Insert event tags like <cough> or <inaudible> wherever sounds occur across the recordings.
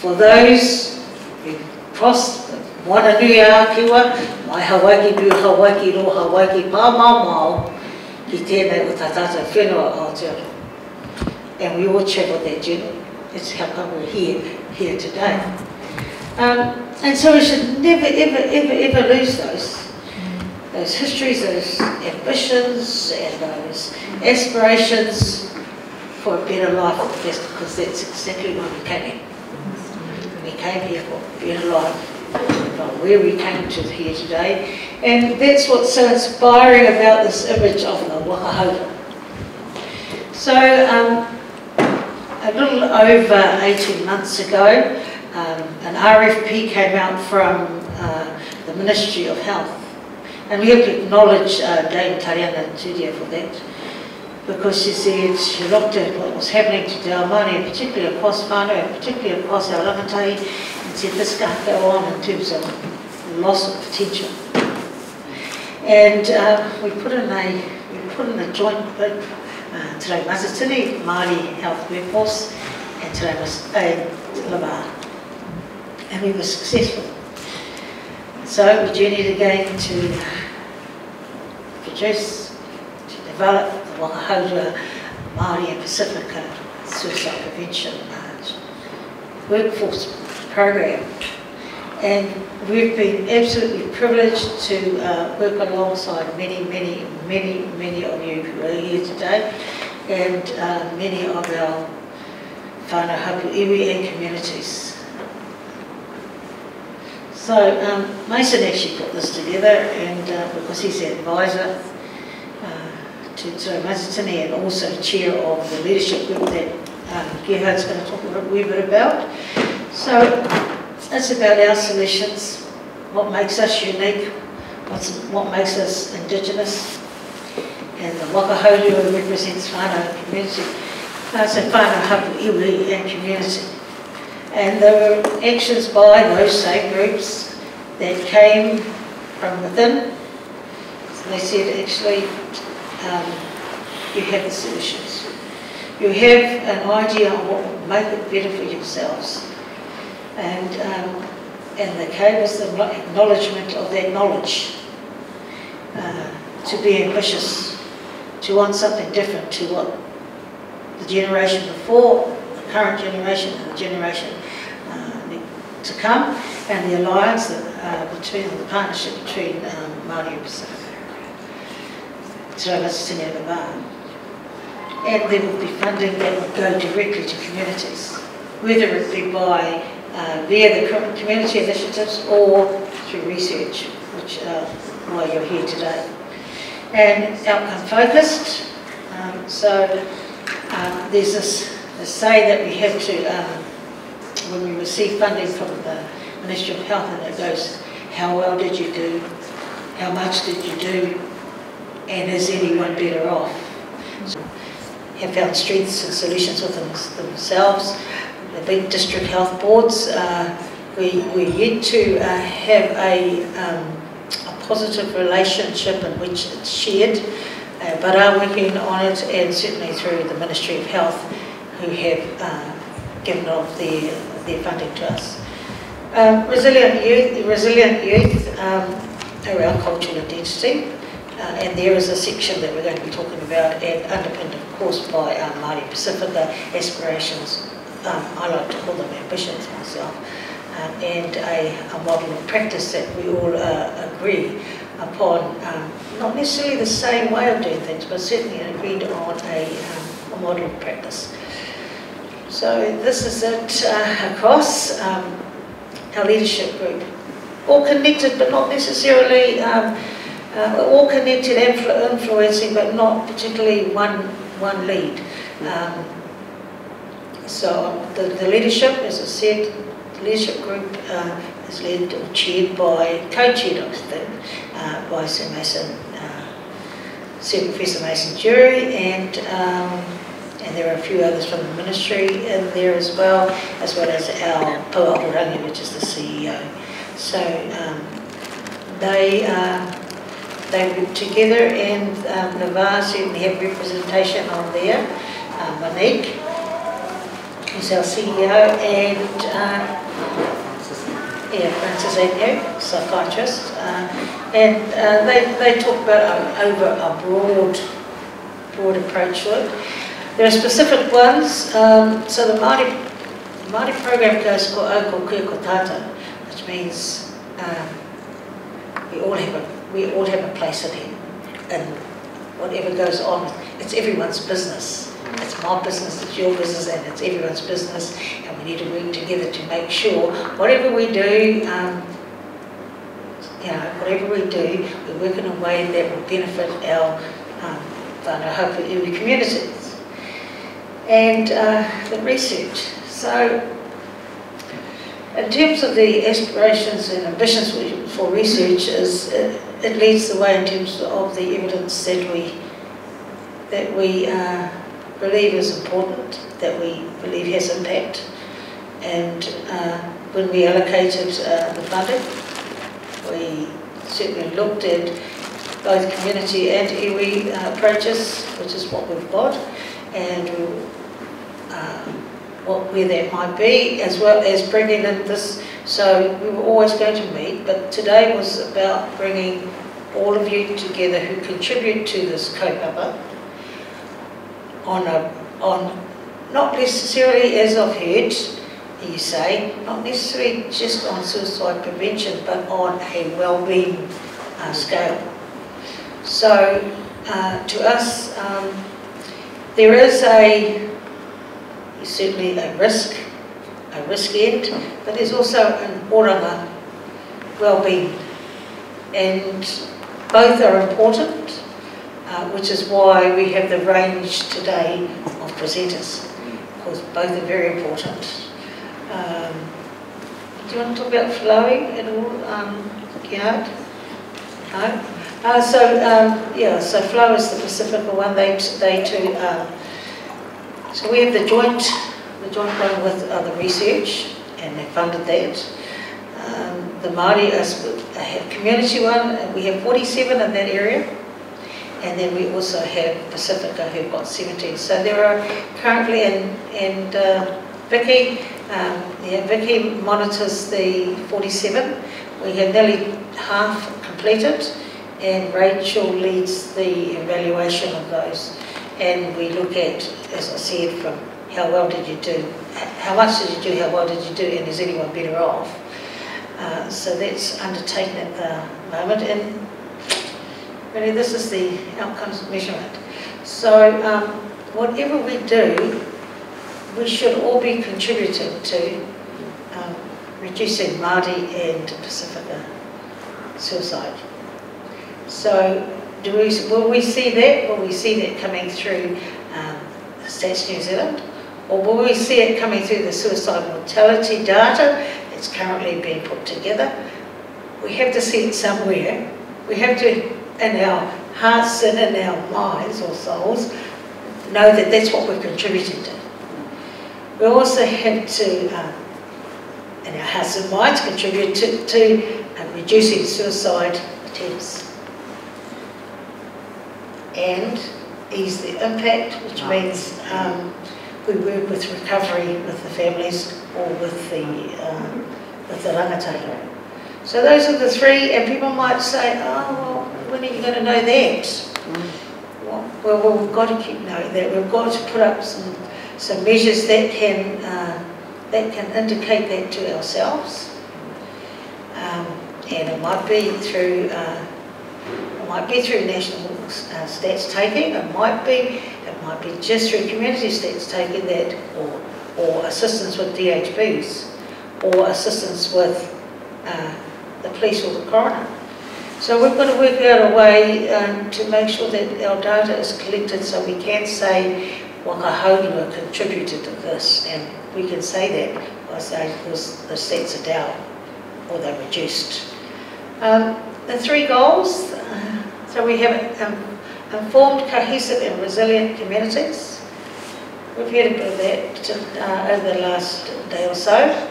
for those who crossed Moana nui a kiwa, mai Hawaiki nui Hawaiki ro Hawaiki mā mao, ki tēnei o tā tātou whenua Aotearoa. And we all travel that journey. That's how come we're here, here today. Um, and so we should never, ever, ever, ever lose those. Those histories, those ambitions, and those aspirations for a better life, because that's exactly why we came came here for life, from where we came to here today. And that's what's so inspiring about this image of the Waka Hourua. So, um, a little over 18 months ago, um, an RFP came out from uh, the Ministry of Health. And we have to acknowledge uh, Dame Tariana Turia for that. Because she said, she looked at what was happening to Te Aomani, particularly across whānau, and particularly across our and said this can't go on in terms of loss of potential. And uh, we put in a we put in a joint bid uh, Te Rau Matatini, Māori Health Workforce, and Te Rau uh, Lamar and we were successful. So we journeyed again to produce, to develop the Waka Hourua Māori and Pacifica Suicide Prevention Workforce Program. And we've been absolutely privileged to uh, work alongside many, many, many, many of you who are here today and uh, many of our whānau iwi and communities. So um, Mason actually put this together, and uh, because he's the advisor uh, to, to Matatini and also chair of the leadership group that um, Gerhard's going to talk a wee bit about. So it's about our solutions, what makes us unique, what's, what makes us indigenous, and the Waka Hourua represents whānau community. Uh, so whānau hapu iwi and community. And there were actions by those same groups that came from within. So they said, actually, um, you have the solutions. You have an idea of what will make it better for yourselves. And, um, and they gave us the acknowledgement of that knowledge uh, to be ambitious, to want something different to what the generation before the current generation and the generation uh, to come, and the alliance that, uh, between the partnership between um, Māori and Pacific. And there will be funding that will go directly to communities, whether it be by uh, via the community initiatives or through research, which uh, why you're here today. And outcome focused, um, so um, there's this to say that we have to, um, when we receive funding from the Ministry of Health, and it goes, how well did you do? How much did you do? And is anyone better off? So, have found strengths and solutions within themselves. The big district health boards, uh, we, we're yet to uh, have a, um, a positive relationship in which it's shared, uh, but are working on it and certainly through the Ministry of Health who have uh, given off their, their funding to us. Um, resilient youth, resilient youth um, around cultural identity, uh, and there is a section that we're going to be talking about, and underpinned, of course, by um, Māori Pacifica aspirations. Um, I like to call them ambitions myself, um, and a, a, model of practice that we all uh, agree upon, um, not necessarily the same way of doing things, but certainly agreed on a, um, a model of practice. So this is it uh, across um, our leadership group. All connected but not necessarily, uh, all connected, influ influencing but not particularly one, one lead. Um, so the, the leadership, as I said, the leadership group uh, is led or chaired by, co-chaired I think, uh, by Sir Mason, uh, Sir Professor Mason Durie and um, and there are a few others from the ministry in there as well, as well as our Puahorangi, which is the CEO. So um, they uh, they work together, and um, Navarre certainly have representation on there. Uh, Monique, who's our CEO, and uh, yeah, Francis Agnew, psychiatrist, uh, and uh, they, they talk about um, over a broad, broad approach to it. There are specific ones, um, so the Māori, the Māori program goes ko au ko kia tata, which means um, we all have a, we all have a place in here, and whatever goes on, it's everyone's business. It's my business, it's your business, and it's everyone's business, and we need to work together to make sure whatever we do, um, you know, whatever we do, we work in a way that will benefit our um, hapu iwi communities. And uh, the research. So, in terms of the aspirations and ambitions for research, is it, it leads the way in terms of the evidence that we that we uh, believe is important, that we believe has impact. And uh, when we allocated uh, the funding, we certainly looked at both community and iwi uh, approaches, which is what we've got, and uh, what, where that might be, as well as bringing in this. So we were always going to meet, but today was about bringing all of you together who contribute to this kaupapa on a, on not necessarily as I've heard you say, not necessarily just on suicide prevention, but on a well-being uh, scale. So uh, to us, um, there is a certainly a risk, a risk end, but there's also an oranga well-being, and both are important uh, which is why we have the range today of presenters, because both are very important. Um, do you want to talk about flowing at all, um, Gerhard? No? Uh, so, um, yeah, so flow is the Pacifica one, they, they too, um, so we have the joint, the joint one with uh, the research, and they funded that. Um, the Māori a community one, we have 47 in that area and then we also have Pacifica who've got 17. So there are currently, and, and uh, Vicky, um, yeah, Vicky monitors the 47. We have nearly half completed, and Rachel leads the evaluation of those. And we look at, as I said, from how well did you do, how much did you do, how well did you do, and is anyone better off? Uh, so that's undertaken at the moment. And Really, this is the outcomes measurement. So um, whatever we do, we should all be contributing to um, reducing Māori and Pacifica suicide. So do we, will we see that? Will we see that coming through um, Stats New Zealand? Or will we see it coming through the suicide mortality data that's currently being put together? We have to see it somewhere. We have to in our hearts and in our minds or souls know that that's what we're contributing to. We also have to, um, in our hearts and minds, contribute to, to um, reducing suicide attempts and ease the impact, which means um, we work with recovery with the families or with the, um, with the rangatahi. So those are the three, and people might say, oh, well, when are you going to know that? Mm. Well, well, we've got to keep knowing that. We've got to put up some, some measures that can, uh, that can indicate that to ourselves. Um, and it might be through, uh, it might be through national uh, stats taking, it might be, it might be just through community stats taking that, or, or assistance with DHBs, or assistance with uh, the police or the coroner. So we've got to work out a way um, to make sure that our data is collected so we can say Waka Hourua contributed to this and we can say that by saying because the sets are down or they're reduced. Um, the three goals, so we have um, informed, cohesive and resilient communities. We've heard a bit of that uh, over the last day or so.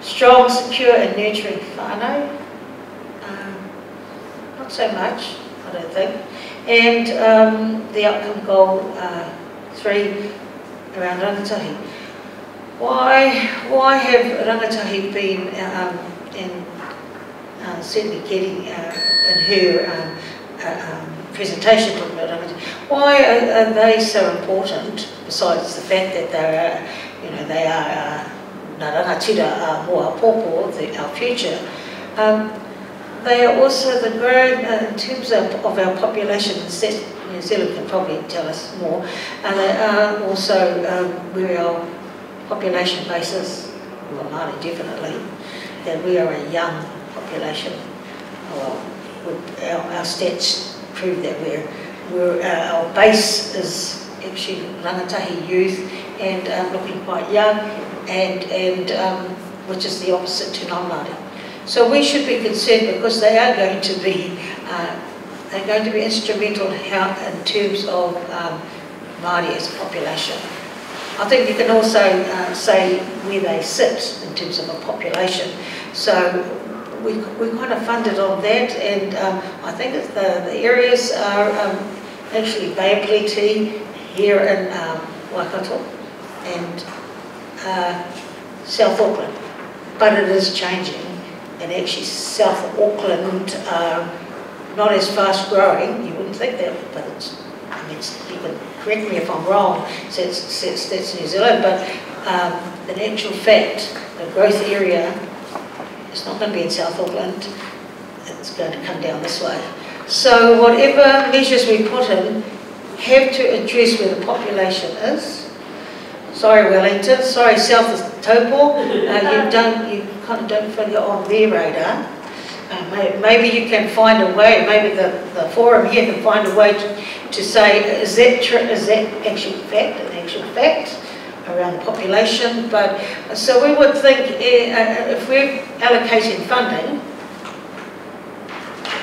Strong, secure and nurturing whānau Not so much, I don't think. And um, the outcome goal uh, three around rangatahi. why, why have rangatahi been um, in, uh, certainly getting uh, in her um, uh, um, presentation talking about rangatahi, why are, are, they so important besides the fact that they are, you know, they are uh, na rangatira uh, popo, the, our future, um, they are also the growing, uh, in terms of, of our population, New Zealand can probably tell us more, and they are also um, where our population basis, well, Māori definitely, that we are a young population. Well, our, our stats prove that we're, we're uh, our base is actually rangatahi youth and um, looking quite young, and, and um, which is the opposite to non-Māori. So we should be concerned because they are going to be uh, they're going to be instrumental in terms of um, Māori as a population. I think you can also uh, say where they sit in terms of a population. So we, we kind of funded on that and um, I think the, the areas are um, actually Bay of Plenty here in um, Waikato and uh, South Auckland. But it is changing and actually South Auckland are not as fast growing, you wouldn't think that, but it's, I mean, it's, you can correct me if I'm wrong, since, since that's New Zealand, but um, in actual fact, the growth area is not going to be in South Auckland, it's going to come down this way. So whatever measures we put in have to address where the population is, Sorry, Wellington. Sorry, South Taupo. Uh, you <laughs> don't, you kind of don't figure on their radar. Uh, maybe you can find a way. Maybe the, the forum here can find a way to, to say is that true, is that actual fact, an actual fact around the population. But so we would think uh, if we're allocating funding,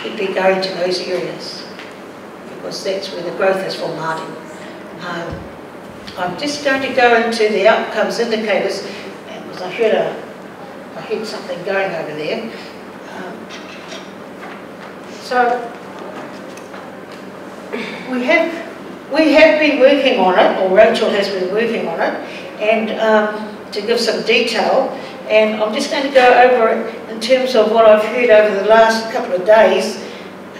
it'd be going to those areas because that's where the growth is for Māori. Um, I'm just going to go into the outcomes indicators because I heard a, I heard something going over there. Um, so we have we have been working on it, or Rachel has been working on it, and um, to give some detail. And I'm just going to go over it in terms of what I've heard over the last couple of days,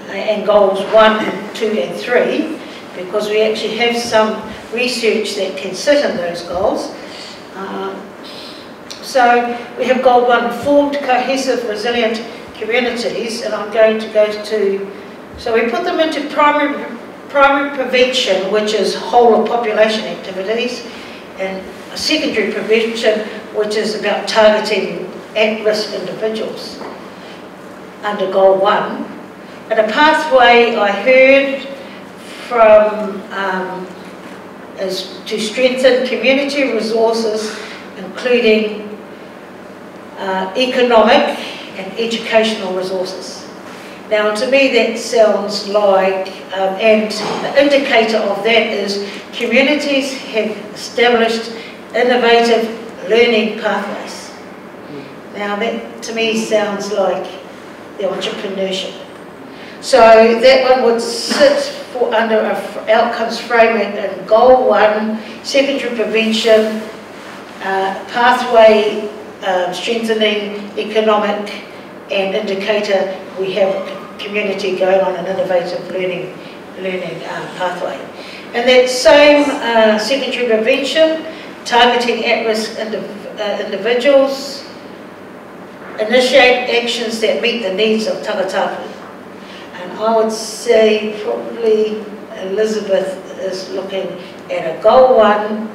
uh, and goals one, two, and three, because we actually have some research that can sit in those goals. Um, so we have goal one, formed cohesive, resilient communities, and I'm going to go to, so we put them into primary, primary prevention, which is whole of population activities, and secondary prevention, which is about targeting at-risk individuals under goal one. And a pathway I heard from um, is to strengthen community resources, including uh, economic and educational resources. Now, to me, that sounds like, um, and the indicator of that is communities have established innovative learning pathways. Now, that to me sounds like the entrepreneurship. So that one would sit for, under a outcomes framework and goal one, secondary prevention, uh, pathway um, strengthening, economic and indicator, we have community going on an innovative learning, learning um, pathway. And that same uh, secondary prevention, targeting at-risk indiv uh, individuals, initiate actions that meet the needs of tangatapu. And I would say probably Elizabeth is looking at a goal one,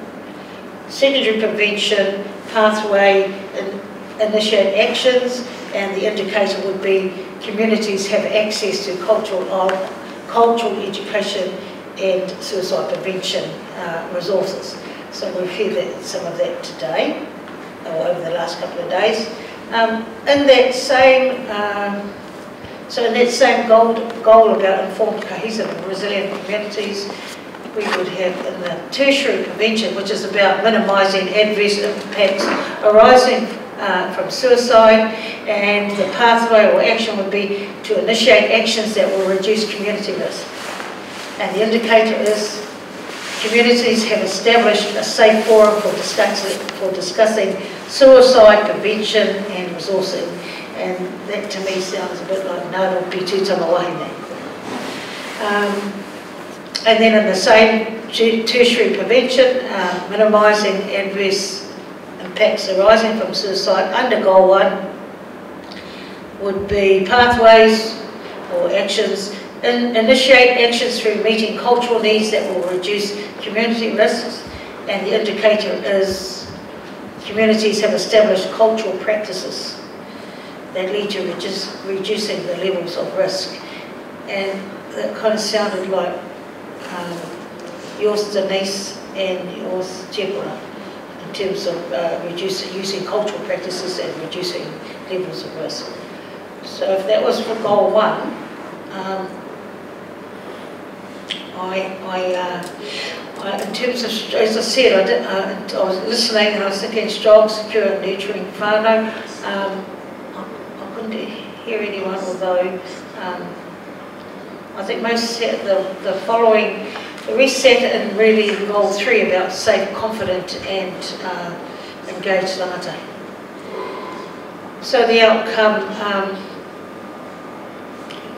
secondary prevention, pathway, and initiate actions, and the indicator would be communities have access to cultural, cultural education and suicide prevention uh, resources. So we've heard that, some of that today, or over the last couple of days. Um, in that same um, so in that same goal, goal about informed, cohesive and resilient communities, we would have in the tertiary prevention, which is about minimising adverse impacts arising uh, from suicide, and the pathway or action would be to initiate actions that will reduce community risk. And the indicator is communities have established a safe forum for discussing, for discussing suicide prevention and resourcing. And that to me sounds a bit like Ngāro Pitu Tamawahine. Um, and then in the same tertiary prevention, uh, minimising adverse impacts arising from suicide under goal one would be pathways or actions, in, initiate actions through meeting cultural needs that will reduce community risks and the indicator is communities have established cultural practices that lead to reducing the levels of risk. And that kind of sounded like um, yours Denise and yours Tepura in terms of uh, reducing, using cultural practices and reducing levels of risk. So if that was for goal one, um, I, I, uh, I, in terms of, as I said, I, did, uh, I was listening and I was thinking strong, secure and nurturing whānau. Um, I, I couldn't hear anyone, although um, I think most the, the following, the reset and really goal three about safe, confident and uh, engaged rangatahi. So the outcome, um,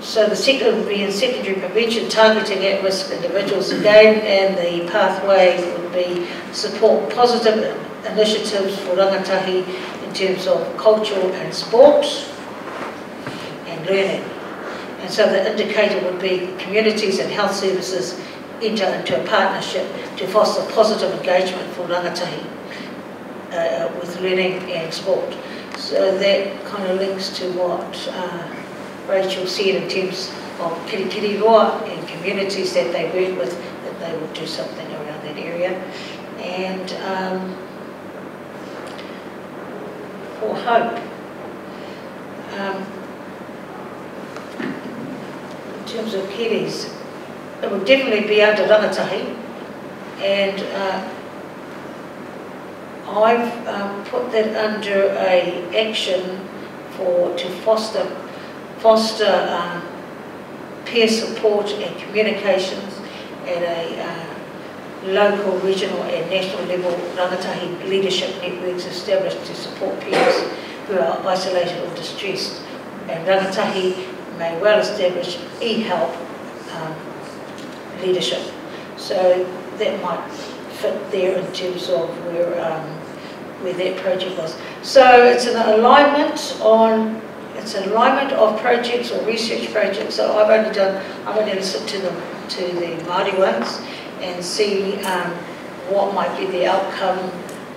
so the second would be in secondary prevention, targeting at-risk individuals again, and the pathway would be support positive initiatives for rangatahi in terms of culture and sport and learning. And so the indicator would be communities and health services enter into a partnership to foster positive engagement for rangatahi uh, with learning and sport. So that kind of links to what uh, Rachel said in terms of Kirikiri Roa and communities that they work with, that they would do something around that area. And um, for hope, um, terms of kiddies, it would definitely be under rangatahi. And uh, I've um, put that under a action for to foster foster um, peer support and communications at a uh, local, regional and national level rangatahi leadership networks established to support peers who are isolated or distressed. And rangatahi may well establish e-help leadership. So that might fit there in terms of where um, where that project was. So it's an alignment on it's an alignment of projects or research projects. So I've only done I've only listened to them to the Māori ones and see um, what might be the outcome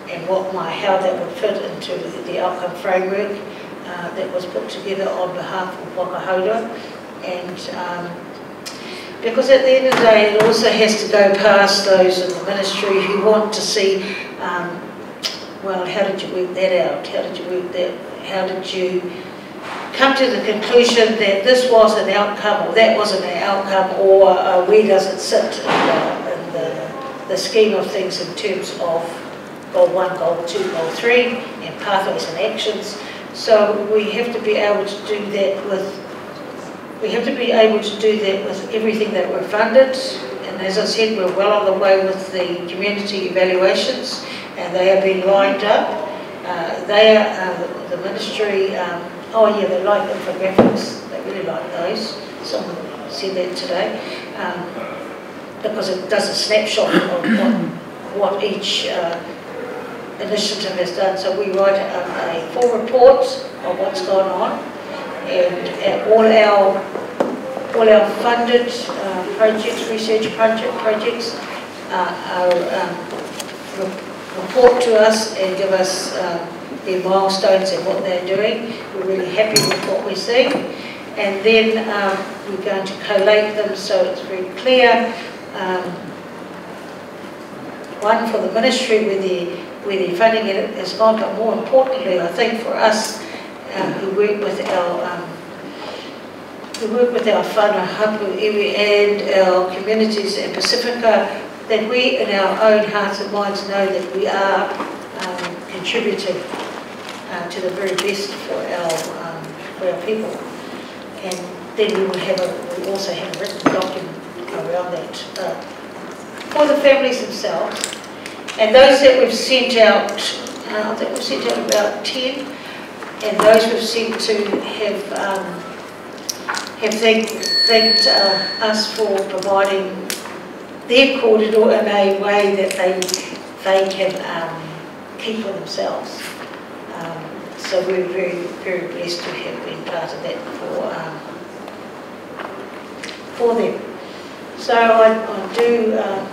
and what might how that would fit into the, the outcome framework uh, that was put together on behalf of Waka Hourua. And um, because at the end of the day, it also has to go past those in the ministry who want to see, um, well, how did you work that out? How did you work that? How did you come to the conclusion that this was an outcome or that wasn't an outcome or uh, where does it sit in, the, in the, the scheme of things in terms of goal one, goal two, goal three, and pathways and actions. So we have to be able to do that with, we have to be able to do that with everything that we're funded. And as I said, we're well on the way with the community evaluations and they have been lined up. Uh, they are, uh, the, ministry, um, oh yeah, they like infographics, they really like those. Someone said that today. Um, because it does a snapshot of what, what each uh, initiative has done. So we write a, a full report of what's going on and all our all our funded uh, projects, research project projects uh, um, report to us and give us um, their milestones and what they're doing. We're really happy with what we're seeing. And then um, we're going to collate them so it's very clear. Um, one for the ministry with the where the funding has gone, but more importantly, I think for us who work with our um, who work with our whānau hapu iwi and our communities in Pacifica, that we in our own hearts and minds know that we are um, contributing uh, to the very best for our um, for our people. And then we will have a, we also have a written document around that uh, for the families themselves. And those that we've sent out, uh, I think we've sent out about 10, and those we've sent to have, um, have thanked, thanked uh, us for providing their corridor in a way that they, they can um, keep for themselves. Um, so we're very, very blessed to have been part of that for, um, for them. So I, I do um,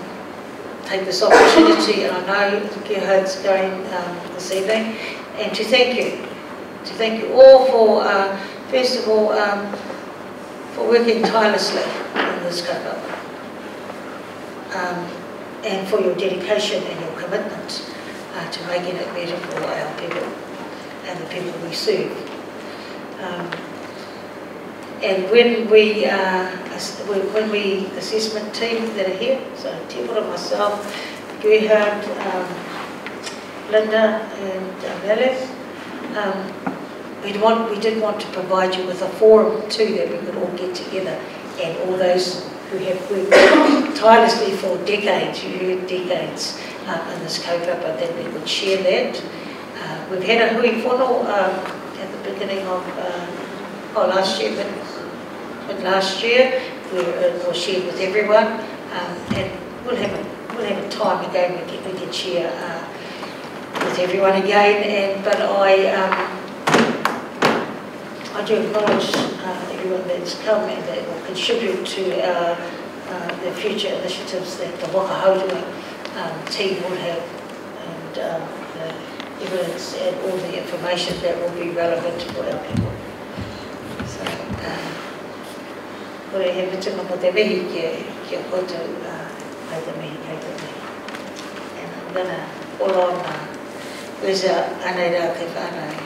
take this opportunity, and I know Gerhard's going um, this evening, and to thank you, to thank you all for, uh, first of all, um, for working tirelessly in this kaupapa, um, and for your dedication and your commitment uh, to making it better for our people and the people we serve. Um, and when we, uh, when we, assessment team that are here, so Tibora, myself, Gerhard, um, Linda and uh, Meredith, um, we want, we did want to provide you with a forum too that we could all get together. And all those who have worked tirelessly for decades, you decades uh, in this kaupapa, that we would share that. Uh, we've had a hui whono um, at the beginning of, uh, oh, last year, but but last year. We were, was shared with everyone, um, and we'll have a we'll have a time again we can we can share uh, with everyone again. And but I um, I do acknowledge uh, everyone that's come and that will contribute to our, uh, the future initiatives that the Waka Hourua um, team will have, and um, the evidence and all the information that will be relevant for our people. So. Um, ko e he vitunga mo te mihi ki, ki a koutou uh, ai te mihi kai te mihi. And I'm gonna hold on uh, where's uh, anei rā te whānau.